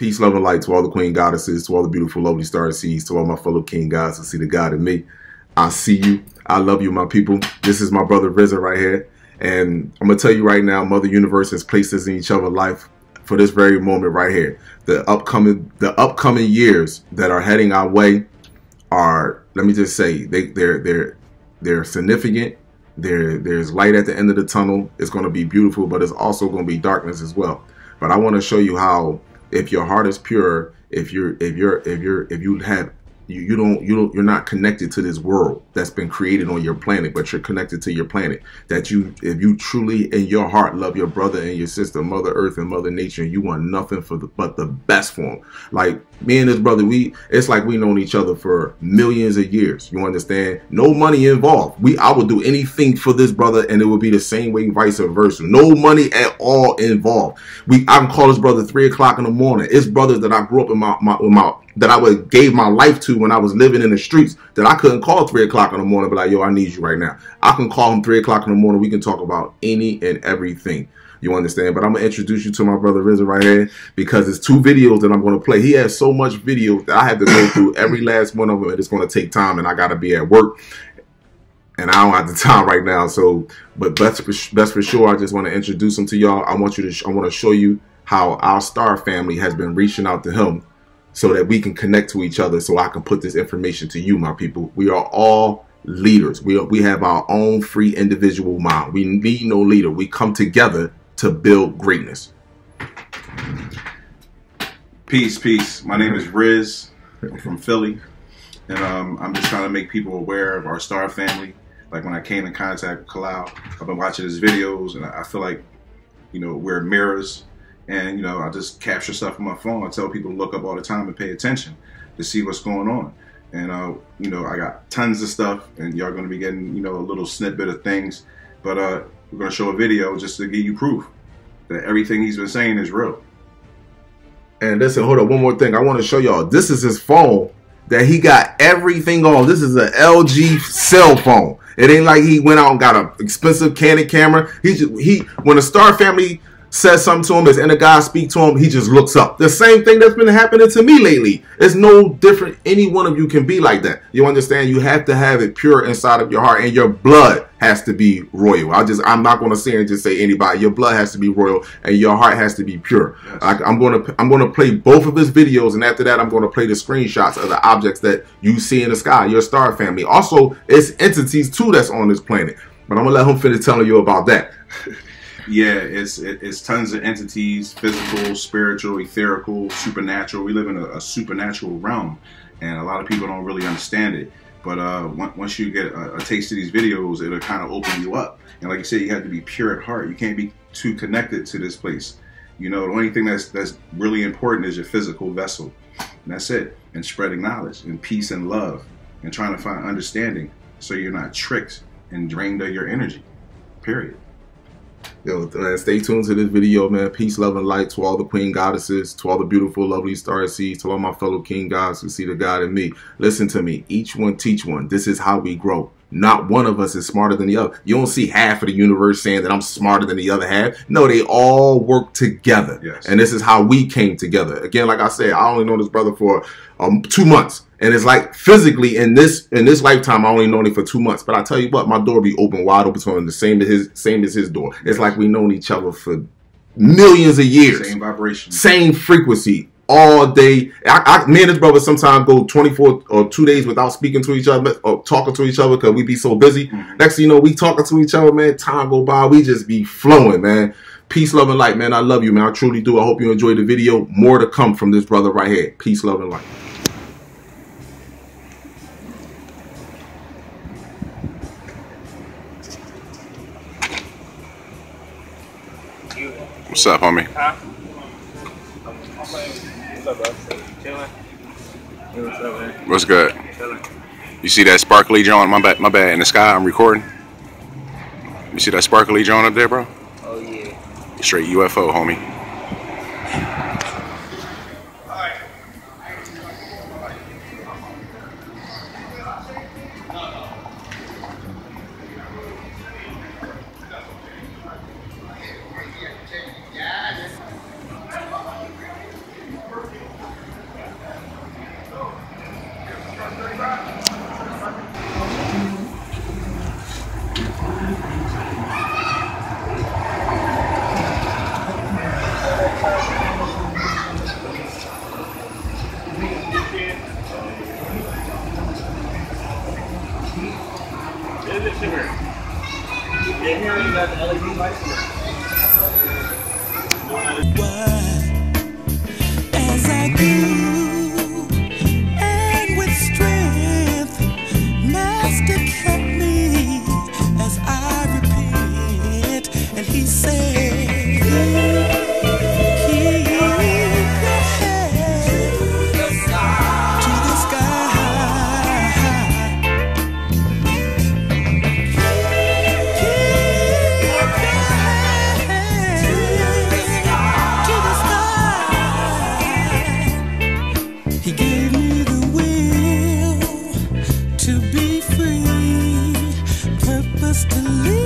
Peace, love, and light to all the queen goddesses, to all the beautiful, lovely star seeds, to all my fellow king gods who see the God in me. I see you. I love you, my people. This is my brother Rizza right here. And I'm going to tell you right now, Mother Universe has placed us in each other's life for this very moment right here. The upcoming the upcoming years that are heading our way are, let me just say, they, they're, they're, they're significant. There, there's light at the end of the tunnel. It's going to be beautiful, but it's also going to be darkness as well. But I want to show you how if your heart is pure, if you're if you're if you're if you have you, you don't you don't you're not connected to this world that's been created on your planet but you're connected to your planet that you if you truly in your heart love your brother and your sister mother earth and mother nature you want nothing for the, but the best for them like me and this brother we it's like we known each other for millions of years you understand? No money involved. We i would do anything for this brother and it would be the same way vice versa. No money at all involved. We i can call this brother three o'clock in the morning. It's brothers that i grew up in my, my, my that I would gave my life to when I was living in the streets that I couldn't call three o'clock in the morning, but like, yo, I need you right now. I can call him three o'clock in the morning. We can talk about any and everything. You understand? But I'm gonna introduce you to my brother Rizza right here because it's two videos that I'm gonna play. He has so much video that I have to go through every last one of them. It's gonna take time, and I gotta be at work, and I don't have the time right now. So, but best for, best for sure, I just want to introduce him to y'all. I want you to, I want to show you how our star family has been reaching out to him so that we can connect to each other so I can put this information to you, my people. We are all leaders. We, are, we have our own free individual mind. We need no leader. We come together to build greatness. Peace, peace. My name is Riz. I'm from Philly. And um, I'm just trying to make people aware of our star family. Like when I came in contact with Kalal, I've been watching his videos and I feel like, you know, we're mirrors and you know I just capture stuff on my phone. I tell people to look up all the time and pay attention to see what's going on. And uh, you know I got tons of stuff, and y'all gonna be getting you know a little snippet of things. But uh, we're gonna show a video just to give you proof that everything he's been saying is real. And listen, hold up, one more thing. I want to show y'all. This is his phone that he got everything on. This is an LG cell phone. It ain't like he went out and got an expensive Canon camera. He just, he when the Star family says something to him, and a guy speak to him, he just looks up. The same thing that's been happening to me lately. It's no different. Any one of you can be like that. You understand? You have to have it pure inside of your heart, and your blood has to be royal. I just I'm not going to say and just say anybody. Your blood has to be royal, and your heart has to be pure. Yes. I, I'm going to I'm going to play both of his videos, and after that, I'm going to play the screenshots of the objects that you see in the sky. Your star family. Also, it's entities too that's on this planet. But I'm gonna let him finish telling you about that. Yeah, it's it's tons of entities, physical, spiritual, etherical, supernatural. We live in a, a supernatural realm, and a lot of people don't really understand it. But uh, once you get a, a, taste of these videos, it'll kind of open you up. And like you said, you have to be pure at heart. You can't be too connected to this place. You know, the only thing that's that's really important is your physical vessel, and that's it. And spreading knowledge and peace and love, and trying to find understanding, so you're not tricked and drained of your energy. Period. Yo, man, stay tuned to this video, man. Peace, love, and light to all the queen goddesses, to all the beautiful, lovely star seeds, to all my fellow king gods who see the God in me. Listen to me. Each one teach one. This is how we grow. Not one of us is smarter than the other. You don't see half of the universe saying that I'm smarter than the other half. No, they all work together. Yes. And this is how we came together. Again, like I said, I only know this brother for um, two months. And it's like physically in this in this lifetime, I only known him for two months. But I tell you what, my door be open wide open to him, the same as his same as his door. It's like we known each other for millions of years. Same vibration. Same frequency all day. I, I, me and his brother sometimes go 24 or two days without speaking to each other or talking to each other because we be so busy. Mm-hmm. Next thing you know, we talking to each other, man. Time go by, we just be flowing, man. Peace, love, and light, man. I love you, man. I truly do. I hope you enjoyed the video. More to come from this brother right here. Peace, love, and light. What's up, homie? Huh? What's up, man? What's good? You see that sparkly joint? My bad, my bad. In the sky, I'm recording. You see that sparkly joint up there, bro? Oh yeah. Straight UFO, homie. As I grew will to be